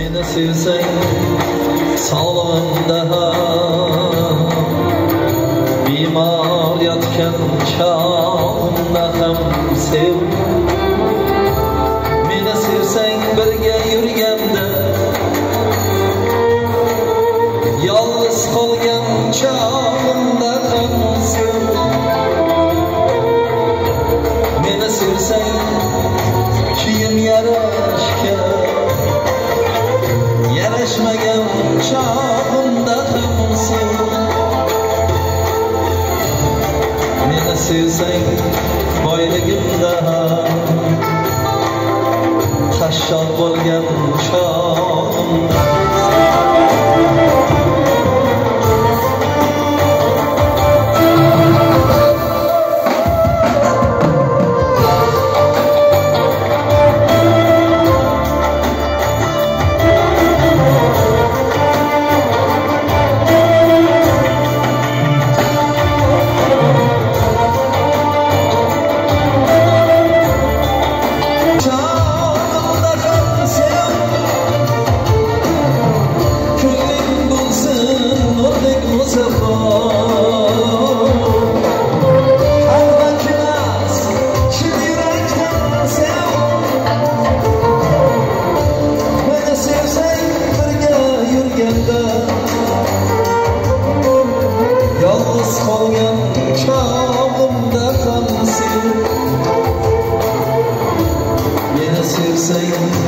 Beni sevsen sağlam daha. Bimar yatken çağımda hem sev. Beni sevsen birge yürgemde Yalnız kalgen çağımda mening boyligimda qashshoq bo'lgan chog'imda say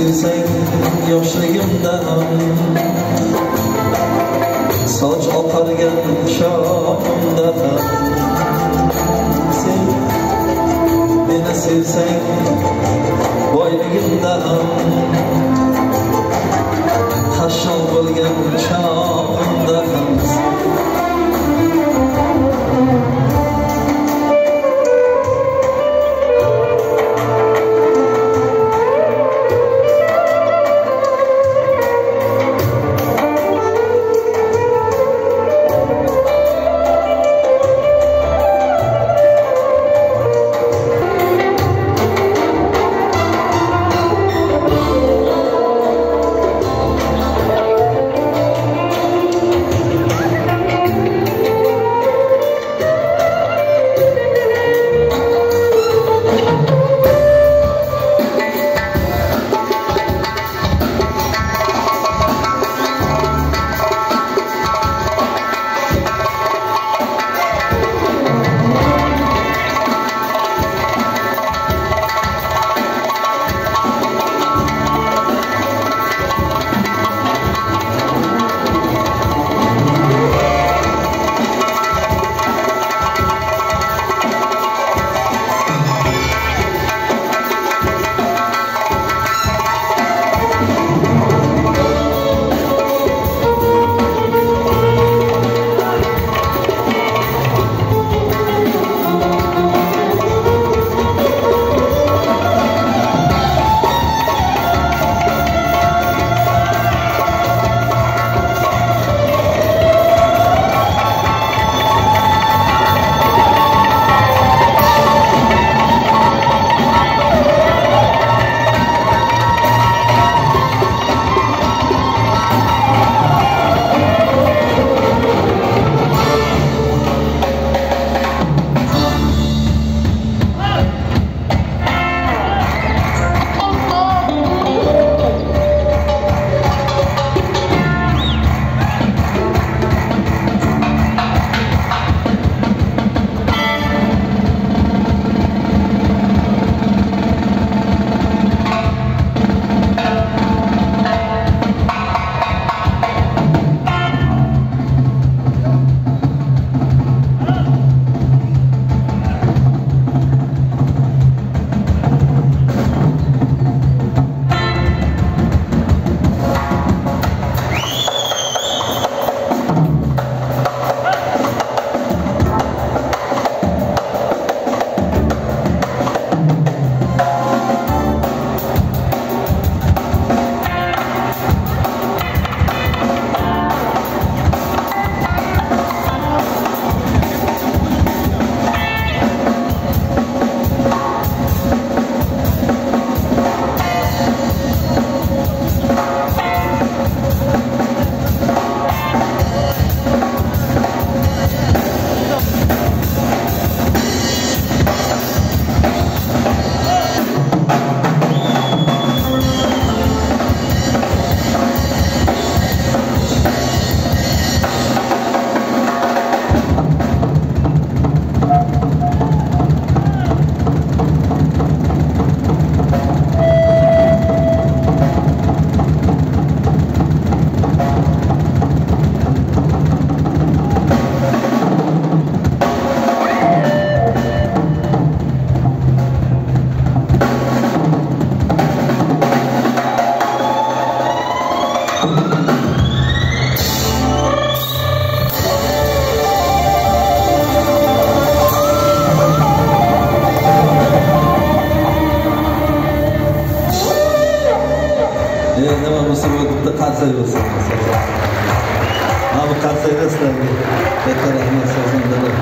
sevsang yoshligimda ham bo'lsa bitta qarsa bo'lsin mana bu qarsa sizlarga katta rahmat sozandalar